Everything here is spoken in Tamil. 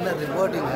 இதில் ரிப்போர்ட்டிங்க